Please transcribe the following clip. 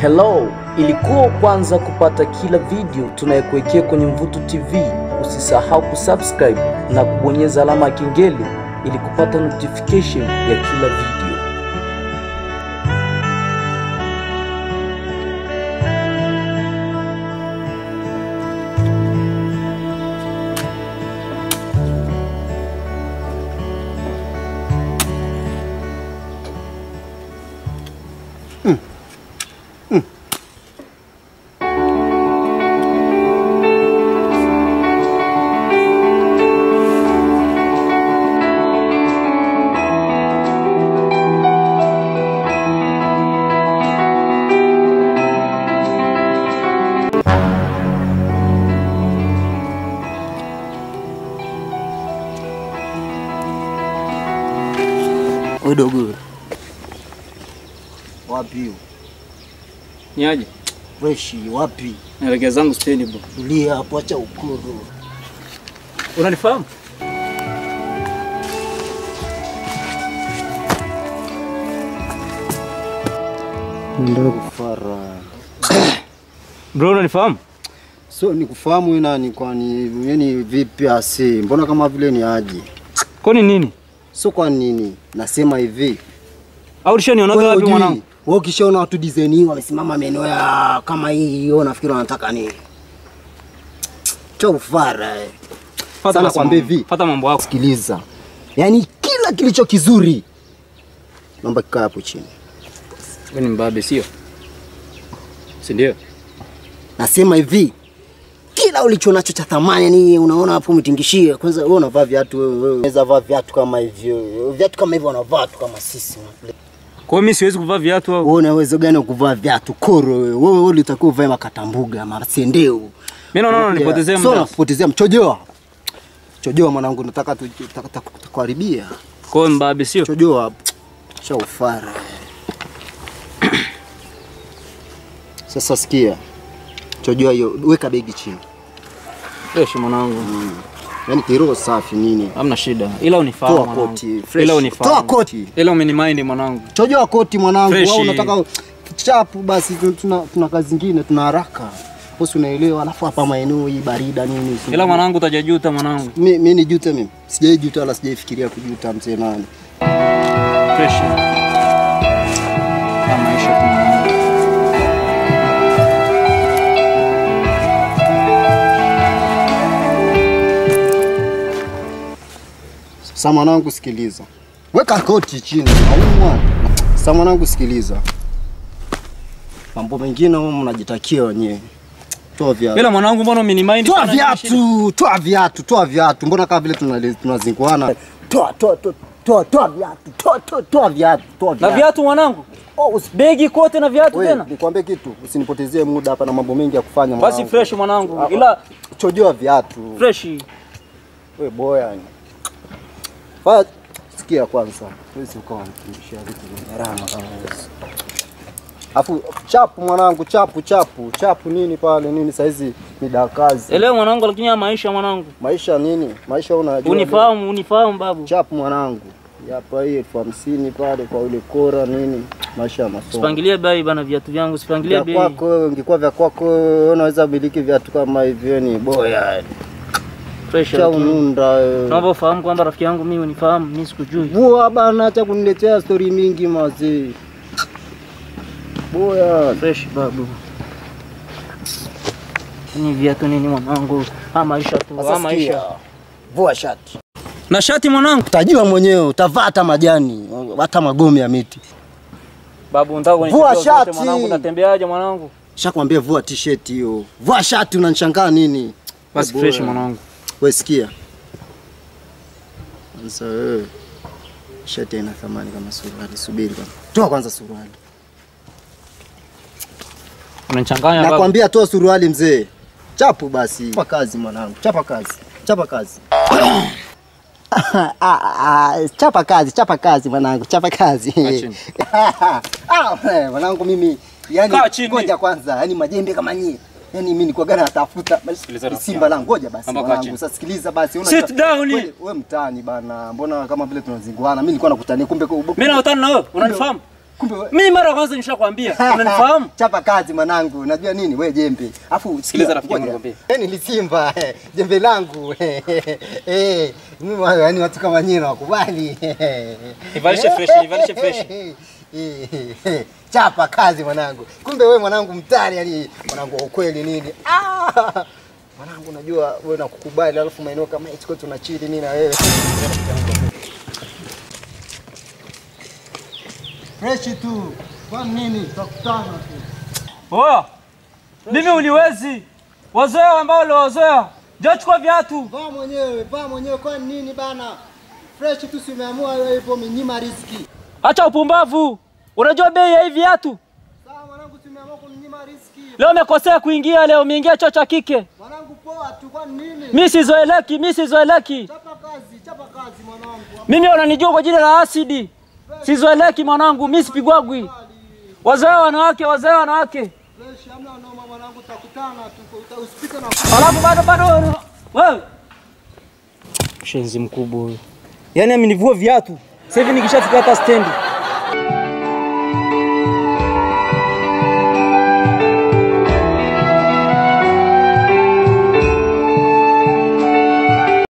Hello, ilikuwa kwanza kupata kila video tunayokuwekea kwenye Mvuto TV, usisahau kusubscribe na kubonyeza alama ya kengele ili kupata notification ya kila video. We dogo, wapi? Niaje? Freshi wapi? Naelekea zangu stendi bro. Tulia hapo, acha ukoro. Unanifahamu? Bro, unanifahamu? So ni kufahamu wewe nani kwani yani vipi asi? Mbona kama vile ni aje? Kwani nini? So kwa nini? Nasema hivi. Au ulishanionaga wapi mwanangu? Wewe ukishaona watu design hii wamesimama maeneo ya kama hii, wewe unafikiri wanataka nini? Cha ufara. eh. Fata Sana kwambie hivi. Fata mambo yako. Sikiliza. Yaani kila kilicho kizuri naomba kikaa hapo chini. Wewe ni mbabe sio? Si ndio? Nasema hivi, kila ulicho nacho cha thamani ni unaona hapo umetingishia. Kwanza wewe unavaa viatu wewe, wewe unaweza vaa viatu kama hivyo. Viatu kama hivyo wanavaa tu kama sisi. Kwa hiyo mimi siwezi kuvaa viatu au? Wewe unaweza gani kuvaa viatu koro wewe? Wewe wewe ulitakiwa uvae makatambuga, marasendeu. Mimi naona unanipotezea Sio muda. nakupotezea mchojoa. Chojoa mwanangu, nataka tu- taka- taka- Kwa hiyo mbabe sio? Chojoa cha ufara. Sasa sikia. Chojoa hiyo, weka begi chini. Fresh mwanangu. Yaani kiroho safi nini? Hamna shida. Ila unifahamu Toa koti, fresh. Ila unifahamu. Toa koti. Ila umenimind mwanangu. Chojoa koti mwanangu, Wewe au unataka chapu basi tuna, tuna kazi nyingine, tuna haraka. Bosi unaelewa, alafu hapa maeneo hii barida nini. Ila mwanangu utajajuta mwanangu. Mimi mi ni juta mimi. Sijai juta wala sijaifikiria kujuta mzee nani. Fresh. Kama maisha tu Sasa mwanangu sikiliza. Weka koti chini. naumwa. Sasa mwanangu sikiliza. Mambo mengine huko mnajitakia wenyewe. Toa viatu. Ila mwanangu mbona umenimind? Toa viatu, toa viatu, toa viatu. Mbona kama vile tunazinguana? Toa, toa, toa, toa, toa viatu. Toa, toa, toa viatu, toa Na viatu. viatu mwanangu? Oh, usibegi kote na viatu Wewe, tena? nikwambie kitu, usinipotezee muda hapa na mambo mengi ya kufanya Basi fresh mwanangu. Ah, Ila chojoa viatu. fresh. Wewe boya yani. Sikia kwanza. huwezi ukawa unafundishia vitu vya gharama kama hizo. Afu chapu mwanangu, chapu chapu, chapu nini pale nini saizi ni dakazi. Elewa mwanangu, lakini ya maisha mwanangu. Maisha nini? Maisha unajua. Unifahamu, unifahamu babu. Chapu mwanangu. Hapa hii elfu hamsini pale kwa ule kora nini? Maisha ya masomo. Sipangilie bei bana viatu vyangu, sipangilie Vya bei. kwako wewe, ingekuwa vya kwako wewe unaweza miliki viatu kama hivyo ni boya. Fresh. Cha ununda. Naomba ufahamu kwamba rafiki yangu mimi unifahamu, mimi sikujui. Bua bana, acha kuniletea stori mingi mazee. Boya, Fresh babu. Ni viatu nini mwanangu? Ha maisha tu, ha maisha. Vua shati. Na shati mwanangu. Utajua mwenyewe, utavaa hata majani, hata magome ya miti. Babu shati. mwanangu, natembeaje mwanangu? Shakwambia vua t-shirt hiyo. Vua shati unanishangaa nini? Basi fresh mwanangu. Wewe sikia. Sasa wewe shati ina thamani kama suruali. Subiri kwanza. Toa kwanza suruali. Unanichanganya baba. Nakwambia toa suruali mzee. Chapu basi. Chapa kazi mwanangu. Chapa kazi. Chapa kazi. Ah, ah, chapa kazi, chapa kazi mwanangu, chapa kazi. Ah, eh, mwanangu mimi yani ngoja kwanza, yani majembe kama nyie. Yaani mimi nilikuwa gani natafuta Simba langu. Ngoja basi mwanangu. Sasa sikiliza basi. una- Sit down. Wewe- mtani bana. Mbona kama vile tunazinguana? Mimi nilikuwa nakutania kumbe Mimi nakutana na wewe, unanifahamu? Kumbe Mimi mara ya kwanza nishakwambia. Unanifahamu? Chapa kazi mwanangu, najua nini wewe jembe. Afu Sikiliza rafiki yangu nikwambie. Yaani ni Simba eh, jembe langu. Eh, mimi yaani watu kama nyinyi nawakubali. Nivalishe fresh, nivalishe fresh. Chapa kazi mwanangu. Kumbe we mwanangu mtari yani mwanangu wa ukweli nini? Ah! Mwanangu unajua wewe nakukubali alafu maeneo kama hicho tunachili nini na wewe. Fresh tu. Kwa nini? Tutakutana tu. Oya, mimi uniwezi wazoea ambao uliowazoea, njoo chukua viatu. Vaa mwenyewe, vaa mwenyewe kwa nini bana? Fresh tu si umeamua wewe ipo umenyima riski. Acha upumbavu, unajua bei ya hivi viatu. Sawa mwanangu, tumeamua kumnyima riziki. Leo umekosea kuingia, leo umeingia choo cha kike. Mwanangu poa tu kwa nini? Mimi sizoeleki, mimi sizoeleki. Chapa kazi, chapa kazi mwanangu. Mimi unanijua kwa jina la asidi, sizoeleki mwanangu, mimi sipigwagwi. Wazee wanawake, wazee wanawake, Fresh hamna noma mwanangu, tutakutana tu. Usipite na alafu bado bado wewe shenzi mkubwa huyu, yaani amenivua viatu sasa hivi nikishafika hata stendi